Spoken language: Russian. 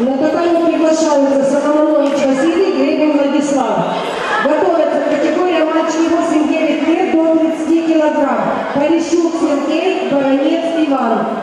На татами приглашаются Соломонович Василий, Гребин Владислав. Готовятся категория мальчики 8-9 лет до 30 килограмм. Полищук Сергей, Баранец Иван.